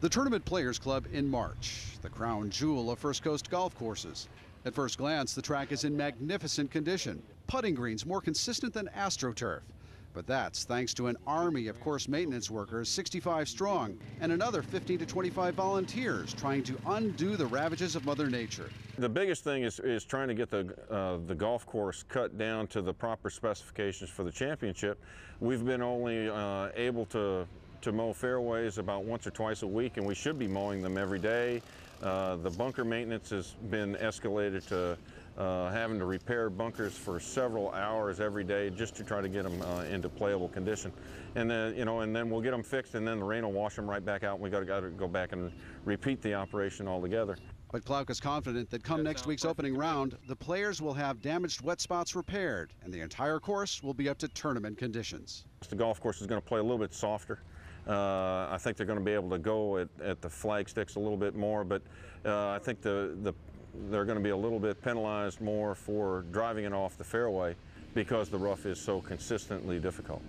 The Tournament Players Club in March, the crown jewel of First Coast golf courses. At first glance, the track is in magnificent condition. Putting greens more consistent than AstroTurf. But that's thanks to an army of course maintenance workers, 65 strong, and another 15 to 25 volunteers trying to undo the ravages of Mother Nature. The biggest thing is, is trying to get the, uh, the golf course cut down to the proper specifications for the championship. We've been only uh, able to to mow fairways about once or twice a week, and we should be mowing them every day. Uh, the bunker maintenance has been escalated to uh, having to repair bunkers for several hours every day just to try to get them uh, into playable condition. And then, you know, and then we'll get them fixed, and then the rain will wash them right back out, and we got to go back and repeat the operation altogether. But Klauk is confident that come next week's opening round, the players will have damaged wet spots repaired, and the entire course will be up to tournament conditions. The golf course is going to play a little bit softer. Uh, I think they're going to be able to go at, at the flag sticks a little bit more, but uh, I think the, the, they're going to be a little bit penalized more for driving it off the fairway because the rough is so consistently difficult.